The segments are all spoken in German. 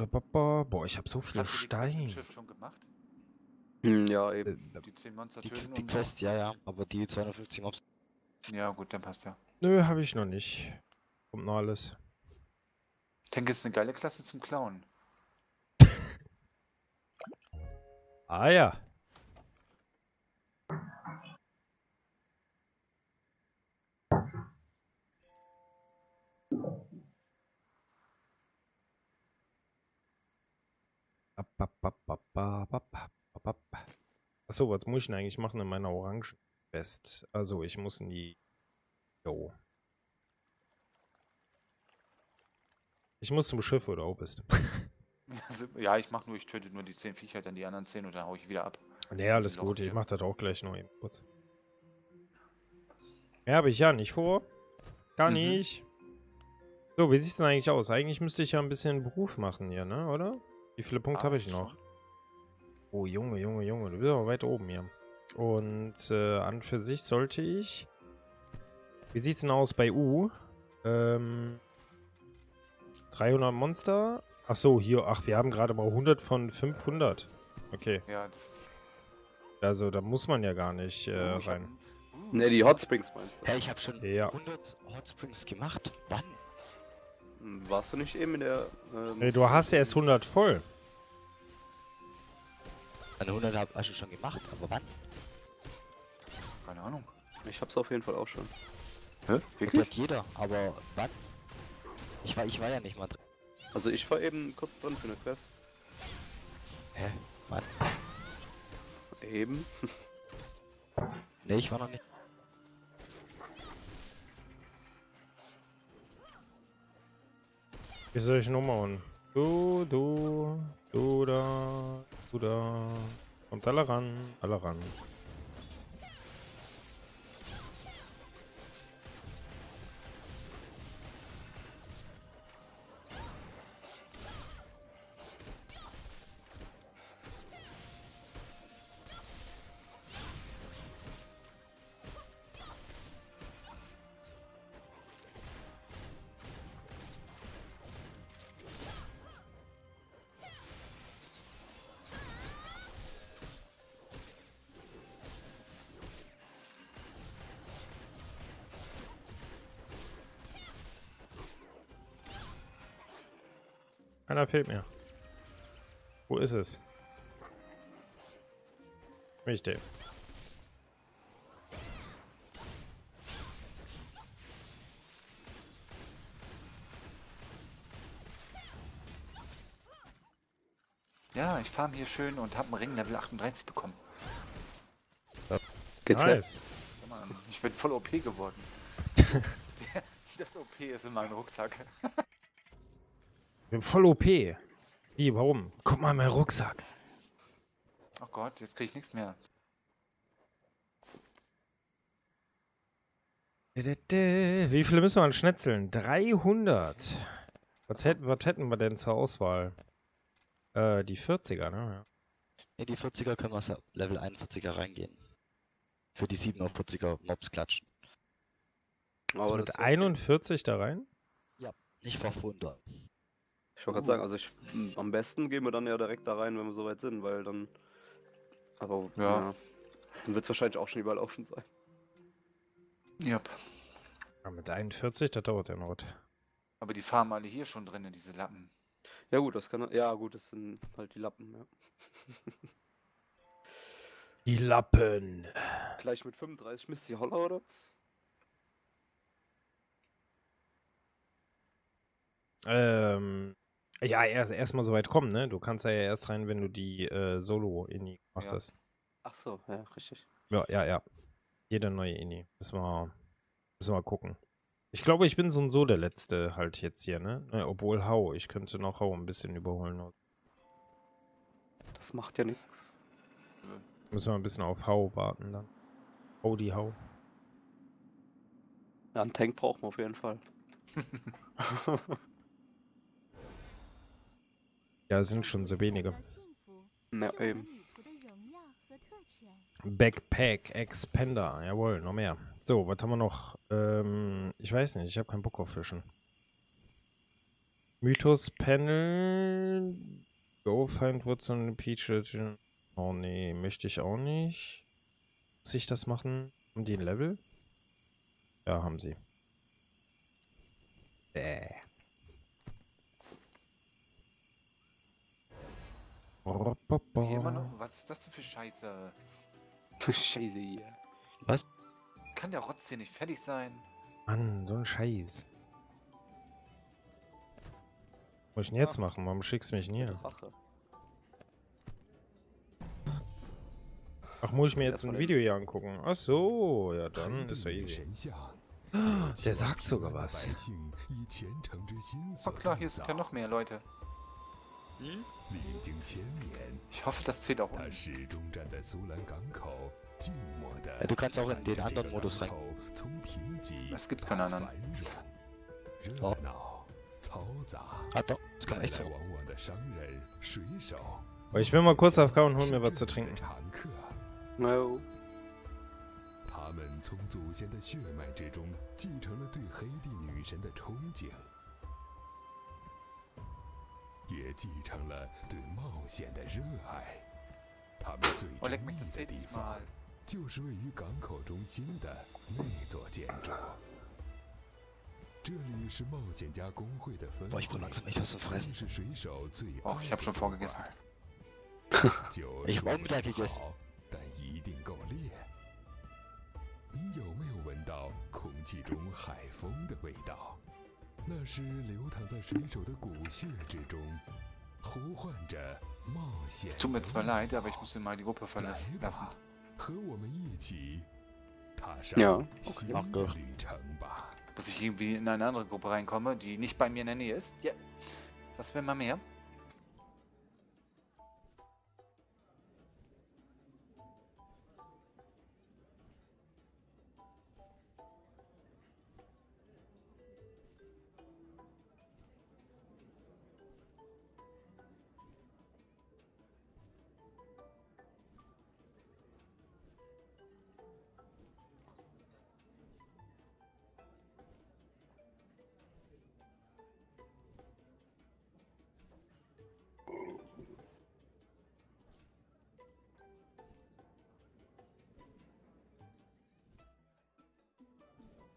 Oder Boah, ich habe so viele Habt ihr die Quest im Steine. Schiff schon gemacht? Hm, ja, eben. Äh, Die 10 Monster Die, töten die Quest, ja, ja, aber die 250 Mobs. Ja, gut, dann passt ja. Nö, habe ich noch nicht. Kommt noch alles. Ich denke, es ist eine geile Klasse zum Klauen. Ah ja. Achso, was muss ich denn eigentlich machen in meiner Orangen West? Also, ich muss in die. Jo. Ich muss zum Schiff, oder wo bist? Also, Ja, ich mach nur, ich töte nur die 10 Viecher, dann die anderen 10 und dann hau ich wieder ab. Nee, alles gut. Ich hier. mach das auch gleich noch eben kurz. Mehr habe ich ja nicht vor. Gar Mhm. nicht. So, wie sieht's denn eigentlich aus? Eigentlich müsste ich ja ein bisschen Beruf machen hier, ne? Oder? Wie viele Punkte habe ich noch? Oh, Junge, Junge, Junge. Du bist aber weit oben hier. Und äh, an für sich sollte ich. Wie sieht's denn aus bei U? Ähm. 300 Monster. Ach so, hier. Ach, wir haben gerade mal 100 von 500. Okay. Ja, das. Also, da muss man ja gar nicht äh, Oh, rein. Ne, die Hot Springs meinst du? Hä, ich habe schon Ja. 100 Hot Springs gemacht. Wann? Warst du nicht eben in der. Ähm, Nee, du hast erst 100 voll. Eine 100 hab- hast du schon gemacht, aber wann? Keine Ahnung. Ich hab's auf jeden Fall auch schon. Hä? Das Wirklich? hat jeder, aber wann? Ich war, ich war ja nicht mal drin. Also ich war eben kurz drin für eine Quest. Hä? Wann? Eben. Nee, ich war noch nicht. Wie soll ich Nummern? Du, du, du da, du da. Kommt alle ran, alle ran. Einer fehlt mir. Wo ist es? Richtig. Ja, ich farm hier schön und hab einen Ring Level 38 bekommen. Geht's Nice. Ja, ich bin voll OP geworden. Das OP ist in meinem Rucksack. Ich bin voll OP. Wie, warum? Guck mal, mein Rucksack. Oh Gott, jetzt krieg ich nichts mehr. Wie viele müssen wir an schnetzeln? 300. Was hätten, was hätten wir denn zur Auswahl? Äh, die 40er, ne? Ja. Ne, die 40er können wir aus der Level 41er reingehen. Für die 47er Mobs klatschen. Aber Also mit wär- 41 da rein? Nicht vor 100. Ich wollte gerade sagen, also ich, m, am besten gehen wir dann ja direkt da rein, wenn wir soweit sind, weil dann. Aber Ja. ja. Dann wird es wahrscheinlich auch schon überlaufen sein. Yep. Ja, mit 41, das dauert ja noch. was. Aber die farmen alle hier schon drin, diese Lappen. Ja gut, das kann ja gut, das sind halt die Lappen, ja. Die Lappen. Gleich mit 35 Misty Holler oder was? Ähm, ja, erst erstmal so weit kommen, ne? Du kannst ja erst rein, wenn du die äh, Solo-Ini gemacht Ja. hast. Ach so, ja, richtig. Ja, ja, ja. Jede neue Ini. Müssen wir, müssen wir mal gucken. Ich glaube, ich bin so und so der Letzte halt jetzt hier, ne? ne obwohl Hau, ich könnte noch Hau ein bisschen überholen. Das macht ja nichts. Müssen wir ein bisschen auf Hau warten dann. Hau die Hau. Ja, einen Tank brauchen wir auf jeden Fall. Ja, sind schon so wenige. Na, eben. Backpack Expander. Jawohl, noch mehr. So, was haben wir noch? Ähm, ich weiß nicht, ich habe keinen Bock auf Fischen. Mythos-Panel. Go find on the Peach. Oh nee, möchte ich auch nicht. Muss ich das machen? Haben die ein Level? Ja, haben sie. Bäh. Hier immer noch? Was ist das denn für Scheiße? Scheiße hier. Kann der Rotz hier nicht fertig sein? Mann, so ein Scheiß. Was muss ich denn jetzt machen? Warum schickst du mich denn hier? Drache. Ach, muss ich mir jetzt ein Video hier angucken? Ach so, ja dann ist ja easy. Der sagt sogar was. Oh klar, hier sind ja noch mehr Leute. Hm? Ich hoffe, das zählt auch unten. Ja, du kannst auch in den anderen Modus rein. Es gibt keinen anderen. Oh. Ah doch, das kann echt so. Aber ich bin mal kurz auf K und hol mir was zu trinken. No. 他们从祖先的血脉之中继承了对黑帝女神的憧憬， 也继承了对冒险的热爱。他们最著名的地方，就是位于港口中心的那座建筑。这里是冒险家工会的分会，这是水手最爱的地方。酒这然好，但一定够烈。你有没有闻到空气中海风的味道？那是流淌在水手的骨血之中，呼唤着冒险 Es tut mir 的 zwar 味 leid, 道 aber ich muss mir mal die Gruppe 来 verlassen. 吧，和我们一起踏上 Ja, 新 Mach 的 doch. 旅程吧。 Dass ich irgendwie in eine andere Gruppe reinkomme, die nicht bei mir in der Nähe ist. Ja, das wäre mal mehr.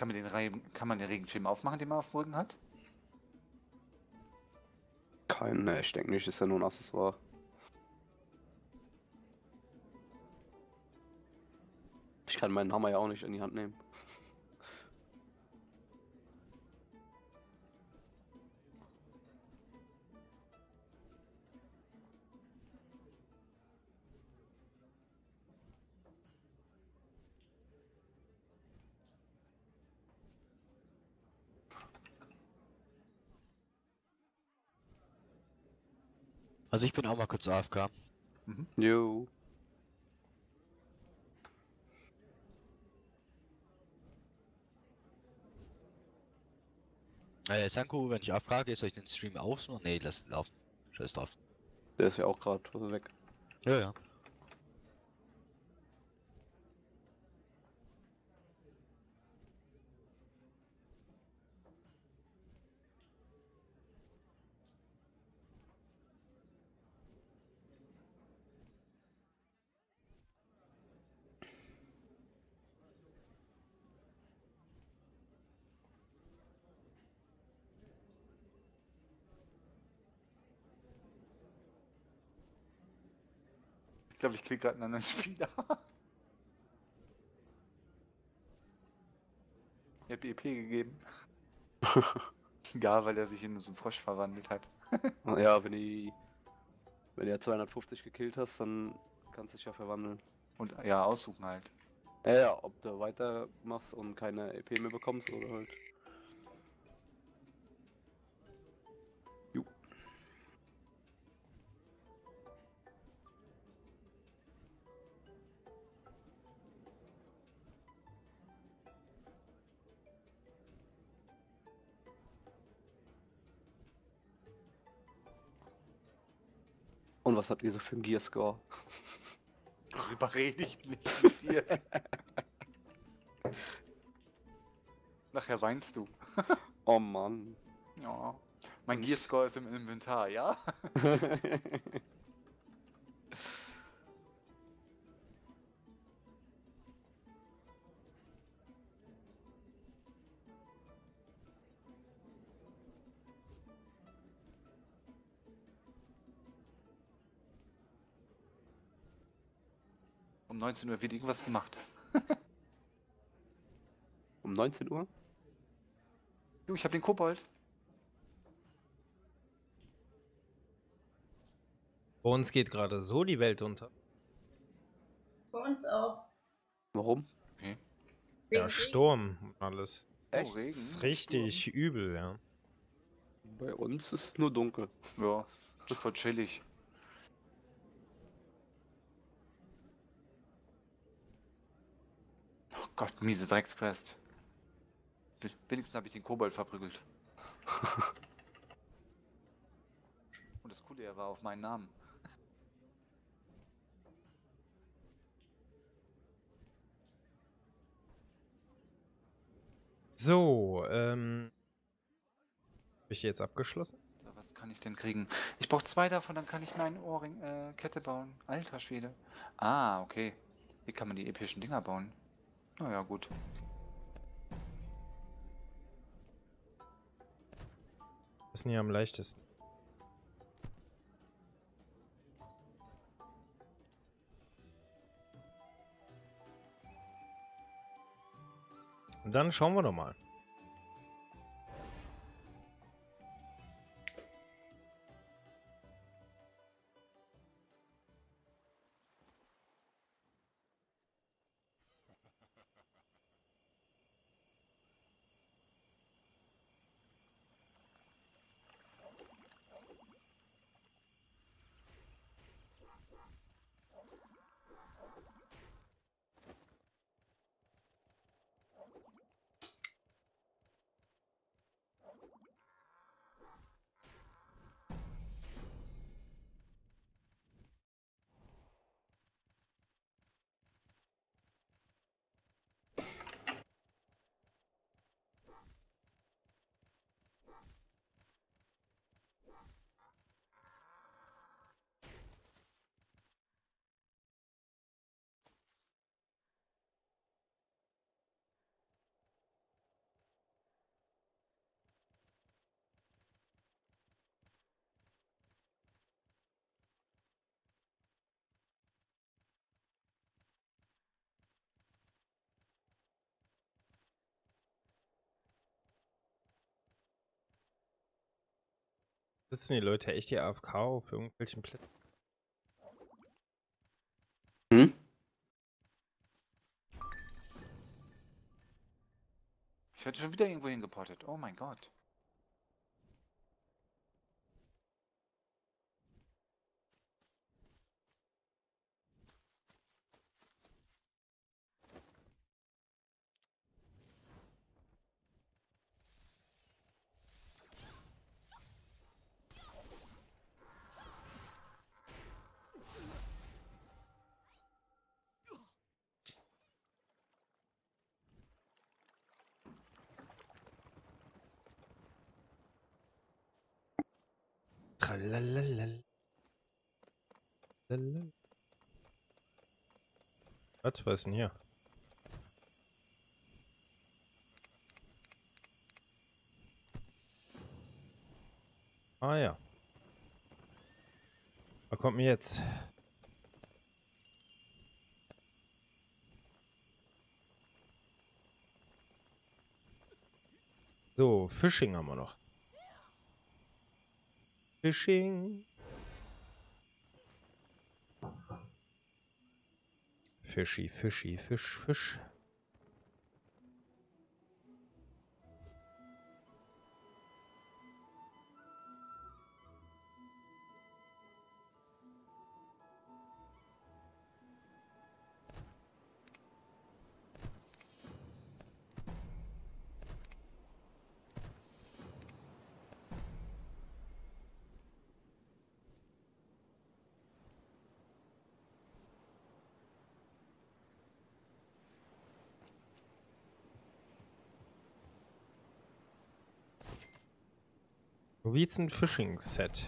Kann man den, Regen, kann man den Regenschirm aufmachen, den man auf dem Rücken hat? Kein, ne, ich denke nicht, ist ja nur ein Accessoire. Ich kann meinen Hammer ja auch nicht in die Hand nehmen. Also ich bin auch mal kurz AFK. Jo. Äh, Sanko, wenn ich AFK gehe, soll ich den Stream ausmachen? Nee, lass ihn laufen. Scheiß drauf. Der ist ja auch gerade weg. Ja, ja. Ich glaube, ich klicke gerade einen anderen Spieler. Ich habe EP gegeben. ja, weil er sich in so einen Frosch verwandelt hat. Ja, wenn die. Wenn du ja 250 gekillt hast, dann kannst du dich ja verwandeln. Und ja, aussuchen halt. Ja, ja, ob du weitermachst und keine EP mehr bekommst oder halt. Und was habt ihr so für einen Gearscore? Darüber rede ich nicht mit dir. Nachher weinst du. Oh Mann. Ja. Mein Gearscore ist im Inventar, ja? Um 19 Uhr wird irgendwas gemacht. um 19 Uhr? Jo, ich hab den Kobold. Bei uns geht gerade so die Welt unter. Bei uns auch. Warum? Okay. Ja, Sturm und alles. Oh, Echt? Regen. Das ist richtig übel, ja. Bei uns ist nur dunkel. Ja, voll chillig. Gott, miese Drecksquest. Wen- Wenigstens habe ich den Kobold verprügelt. Und das Coole, er war auf meinen Namen. So, ähm. Hab ich die jetzt abgeschlossen? So, was kann ich denn kriegen? Ich brauche zwei davon, dann kann ich mir eine Ohrring, äh, Kette bauen. Alter Schwede. Ah, okay. Hier kann man die epischen Dinger bauen. Naja, gut. Das ist nie am leichtesten. Dann schauen wir doch mal. Sitzen die Leute echt hier AFK auf irgendwelchen Plätzen? Hm? Ich werde schon wieder irgendwo hingeportet. Oh mein Gott. Was, was denn hier? Ah ja. Was kommt mir jetzt? So, Fishing haben wir noch. Fishing. Fischi, Fischi, Fisch, Fisch. Norwegian Fishing Set.